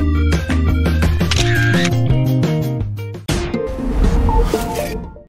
you